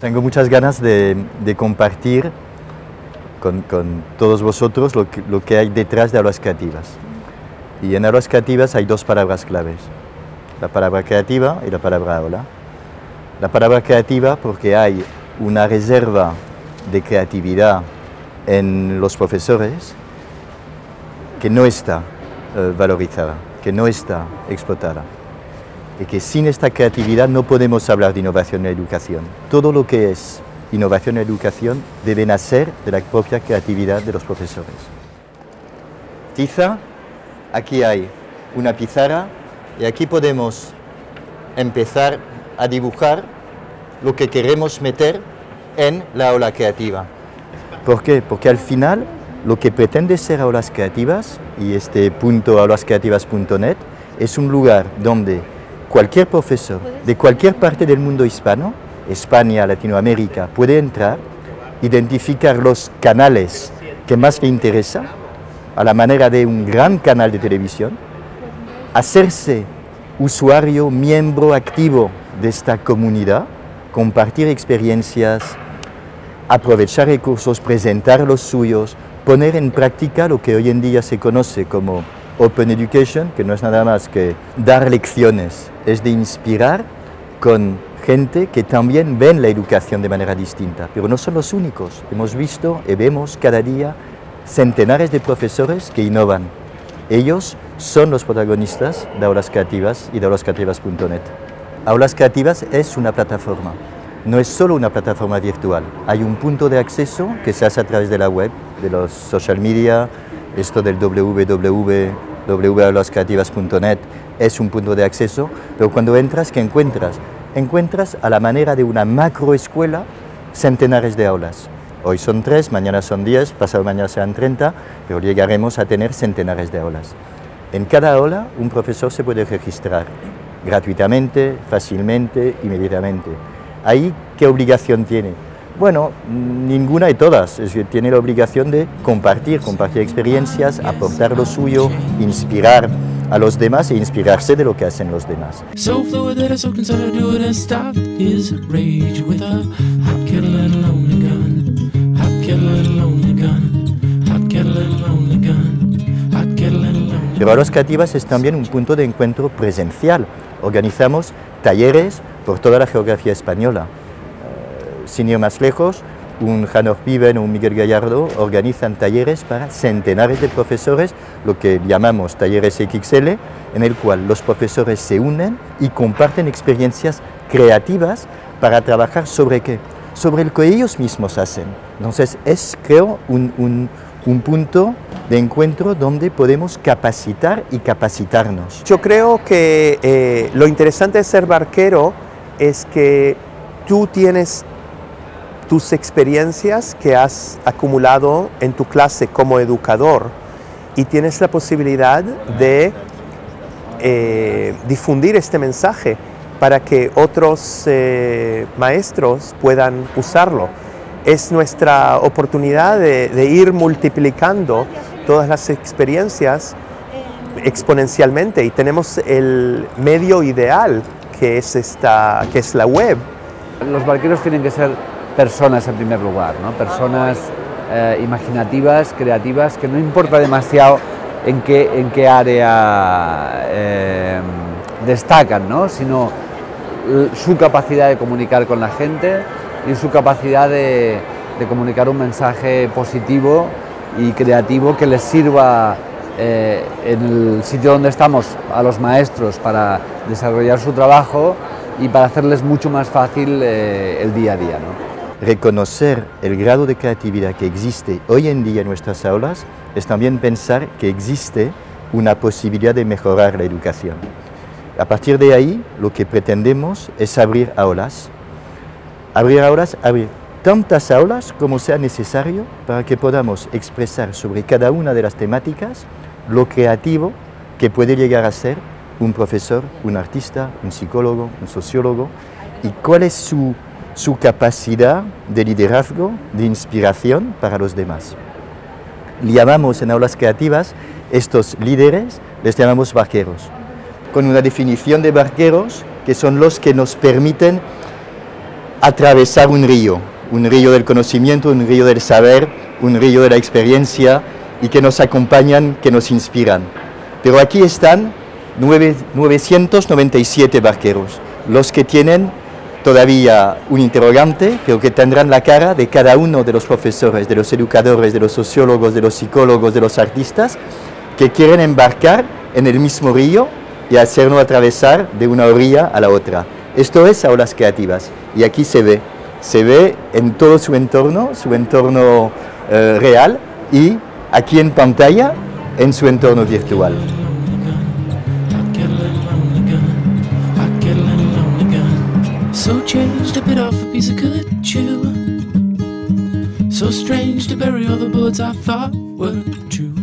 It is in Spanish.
Tengo muchas ganas de, compartir con, todos vosotros lo que, lo que hay detrás de aulas creativas. Y en aulas creativas hay dos palabras claves, la palabra creativa y la palabra aula. La palabra creativa porque hay una reserva de creatividad en los profesores que no está eh, valorizada, que no está explotada. Y que sin esta creatividad no podemos hablar de innovación en educación. Todo lo que es innovación en educación debe nacer de la propia creatividad de los profesores. Tiza, aquí hay una pizarra y aquí podemos empezar a dibujar lo que queremos meter en la aula creativa. ¿Por qué? Porque al final lo que pretende ser aulas creativas, y este punto aulascreativas.net, es un lugar donde cualquier profesor de cualquier parte del mundo hispano, España, Latinoamérica, puede entrar, identificar los canales que más le interesa, a la manera de un gran canal de televisión, hacerse usuario, miembro activo de esta comunidad, compartir experiencias, aprovechar recursos, presentar los suyos, poner en práctica lo que hoy en día se conoce como Open Education, que no es nada más que dar lecciones, es de inspirar con gente que también ven la educación de manera distinta, pero no son los únicos. Hemos visto y vemos cada día centenares de profesores que innovan. Ellos son los protagonistas de Aulas Creativas y de aulascreativas.net. Aulas Creativas es una plataforma, no es solo una plataforma virtual. Hay un punto de acceso que se hace a través de la web, de los social media, esto del www.aulascreativas.net es un punto de acceso, pero cuando entras, ¿qué encuentras? Encuentras a la manera de una macroescuela centenares de aulas. Hoy son tres, mañana son diez, pasado mañana serán treinta, pero llegaremos a tener centenares de aulas. En cada aula un profesor se puede registrar gratuitamente, fácilmente, inmediatamente. Ahí, ¿qué obligación tiene? Bueno, ninguna de todas. Es decir, tiene la obligación de compartir, compartir experiencias, aportar lo suyo, inspirar a los demás e inspirarse de lo que hacen los demás. Pero Aulas Creativas es también un punto de encuentro presencial. Organizamos talleres por toda la geografía española. Sin ir más lejos, un Hanor Piven o un Miguel Gallardo organizan talleres para centenares de profesores, lo que llamamos talleres XL, en el cual los profesores se unen y comparten experiencias creativas para trabajar sobre qué? Sobre lo que ellos mismos hacen. Entonces es, creo, un, un- un punto de encuentro donde podemos capacitar y capacitarnos. Yo creo que eh, lo interesante de ser barquero es que tú tienes tus experiencias que has acumulado en tu clase como educador y tienes la posibilidad de eh, difundir este mensaje para que otros eh, maestros puedan usarlo. Es nuestra oportunidad de, de ir multiplicando todas las experiencias exponencialmente y tenemos el medio ideal que es, esta, que es la web. Los barqueros tienen que ser personas en primer lugar, ¿no? personas eh, imaginativas, creativas, que no importa demasiado en qué, en qué área eh, destacan, ¿no? sino l- su capacidad de comunicar con la gente y su capacidad de, comunicar un mensaje positivo y creativo que les sirva eh, en el sitio donde estamos a los maestros para desarrollar su trabajo y para hacerles mucho más fácil eh, el día a día. ¿no? Reconocer el grado de creatividad que existe hoy en día en nuestras aulas es también pensar que existe una posibilidad de mejorar la educación. A partir de ahí, lo que pretendemos es abrir aulas. Abrir aulas, abrir tantas aulas como sea necesario para que podamos expresar sobre cada una de las temáticas lo creativo que puede llegar a ser un profesor, un artista, un psicólogo, un sociólogo y cuál es su, su capacidad de liderazgo, de inspiración para los demás. Llamamos en aulas creativas, estos líderes les llamamos barqueros. con una definición de barqueros que son los que nos permiten atravesar un río, un río del conocimiento, un río del saber, un río de la experiencia y que nos acompañan, que nos inspiran. Pero aquí están 997 barqueros, los que tienen todavía un interrogante, pero que tendrán la cara de cada uno de los profesores, de los educadores, de los sociólogos, de los psicólogos, de los artistas, que quieren embarcar en el mismo río y hacernos atravesar de una orilla a la otra. Esto es aulas creativas y aquí se ve, se ve en todo su entorno, su entorno eh, real y aquí en pantalla en su entorno virtual. So changed to bit off a piece of good chew. So strange to bury all the bullets I thought were true.